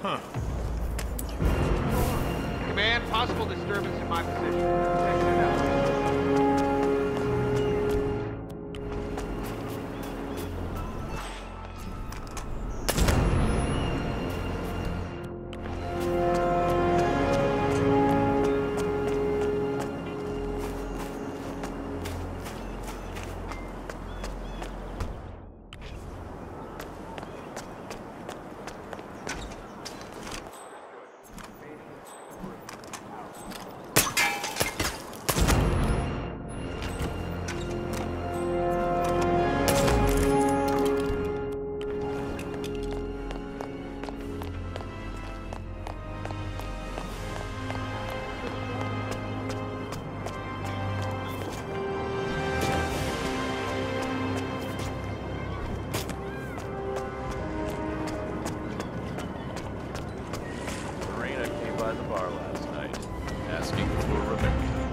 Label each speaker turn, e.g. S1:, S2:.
S1: Command, possible disturbance in my position.
S2: by the bar last night, asking for Rebecca.